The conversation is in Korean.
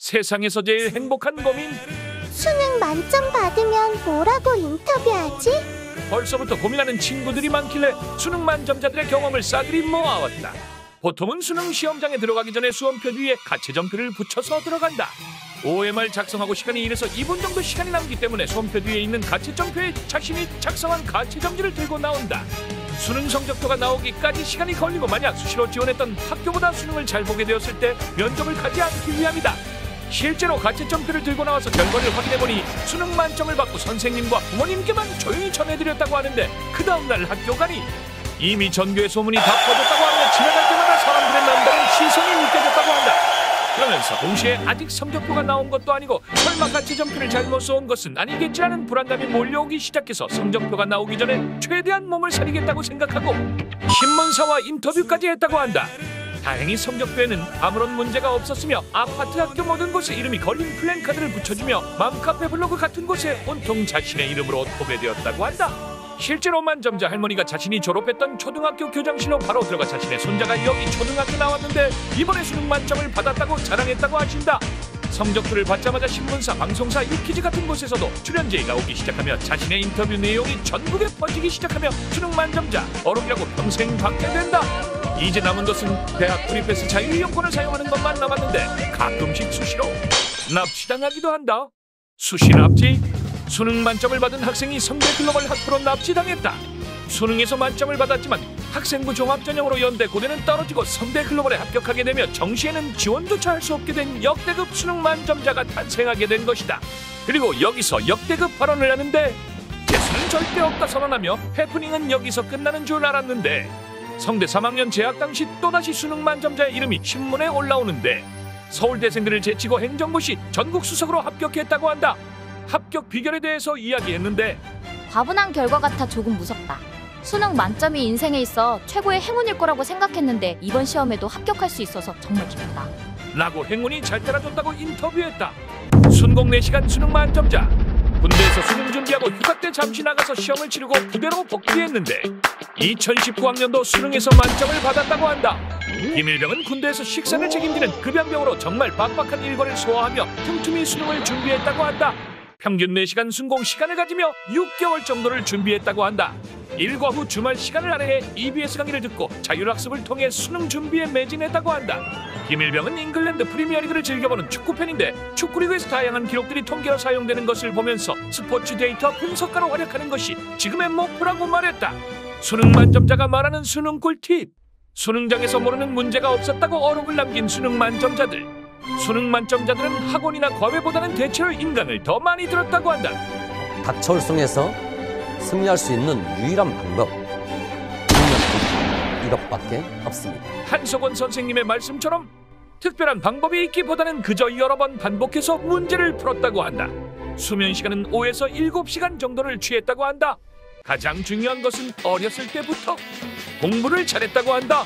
세상에서 제일 행복한 고민 수능 만점 받으면 뭐라고 인터뷰하지? 벌써부터 고민하는 친구들이 많길래 수능 만점자들의 경험을 싸그리 모아왔다. 보통은 수능 시험장에 들어가기 전에 수험표 뒤에 가채점표를 붙여서 들어간다. OMR 작성하고 시간이 이래서 2분 정도 시간이 남기 때문에 수험표 뒤에 있는 가채점표에 자신이 작성한 가채점지를 들고 나온다. 수능 성적표가 나오기까지 시간이 걸리고 만약 수시로 지원했던 학교보다 수능을 잘 보게 되었을 때 면접을 가지 않기 위함이다. 실제로 가채점표를 들고 나와서 결과를 확인해보니 수능 만점을 받고 선생님과 부모님께만 조용히 전해드렸다고 하는데 그 다음날 학교 가니 이미 전교의 소문이 다 퍼졌다고 하며 지나갈 때마다 사람들의 남다른 시선이 느껴졌다고 한다. 그러면서 동시에 아직 성적표가 나온 것도 아니고 설마 가채점표를 잘못 써온 것은 아니겠지라는 불안감이 몰려오기 시작해서 성적표가 나오기 전에 최대한 몸을 사리겠다고 생각하고 신문사와 인터뷰까지 했다고 한다. 다행히 성적표에는 아무런 문제가 없었으며 아파트 학교 모든 곳에 이름이 걸린 플랜카드를 붙여주며 맘카페 블로그 같은 곳에 온통 자신의 이름으로 도배되었다고 한다. 실제로 만점자 할머니가 자신이 졸업했던 초등학교 교장실로 바로 들어가 자신의 손자가 여기 초등학교 나왔는데 이번에 수능 만점을 받았다고 자랑했다고 하신다. 성적표를 받자마자 신문사, 방송사, 유퀴즈 같은 곳에서도 출연제의가 오기 시작하며 자신의 인터뷰 내용이 전국에 퍼지기 시작하며 수능 만점자 어록이라고 평생 받게 된다. 이제 남은 것은 대학 free pass 자유이용권을 사용하는 것만 남았는데 가끔씩 수시로 납치당하기도 한다. 수시 납치? 수능 만점을 받은 학생이 성대 글로벌 학부로 납치당했다. 수능에서 만점을 받았지만 학생부 종합전형으로 연대 고대는 떨어지고 성대 글로벌에 합격하게 되며 정시에는 지원조차 할 수 없게 된 역대급 수능 만점자가 탄생하게 된 것이다. 그리고 여기서 역대급 발언을 하는데 재수는 절대 없다 선언하며 해프닝은 여기서 끝나는 줄 알았는데 성대 3학년 재학 당시 또다시 수능 만점자의 이름이 신문에 올라오는데 서울대생들을 제치고 행정고시 전국 수석으로 합격했다고 한다. 합격 비결에 대해서 이야기했는데 과분한 결과 같아 조금 무섭다. 수능 만점이 인생에 있어 최고의 행운일 거라고 생각했는데 이번 시험에도 합격할 수 있어서 정말 기쁘다. 라고 행운이 잘 따라줬다고 인터뷰했다. 순공 4시간 수능 만점자. 군대에서 수능 준비하고 휴가 때 잠시 나가서 시험을 치르고 부대로 복귀했는데 2019학년도 수능에서 만점을 받았다고 한다. 김일병은 군대에서 식사를 책임지는 급양병으로 정말 빡빡한 일과를 소화하며 틈틈이 수능을 준비했다고 한다. 평균 4시간 순공 시간을 가지며 6개월 정도를 준비했다고 한다. 일과 후 주말 시간을 할애해 EBS 강의를 듣고 자율학습을 통해 수능 준비에 매진했다고 한다. 김일병은 잉글랜드 프리미어리그를 즐겨보는 축구팬인데 축구리그에서 다양한 기록들이 통계로 사용되는 것을 보면서 스포츠 데이터 분석가로 활약하는 것이 지금의 목표라고 말했다. 수능 만점자가 말하는 수능 꿀팁. 수능장에서 모르는 문제가 없었다고 어록을 남긴 수능 만점자들. 수능 만점자들은 학원이나 과외보다는 대체로 인강을 더 많이 들었다고 한다. 닥쳐울성에서 승리할 수 있는 유일한 방법 이것밖에 없습니다. 한석원 선생님의 말씀처럼 특별한 방법이 있기보다는 그저 여러 번 반복해서 문제를 풀었다고 한다. 수면 시간은 5에서 7시간 정도를 취했다고 한다. 가장 중요한 것은 어렸을 때부터 공부를 잘했다고 한다.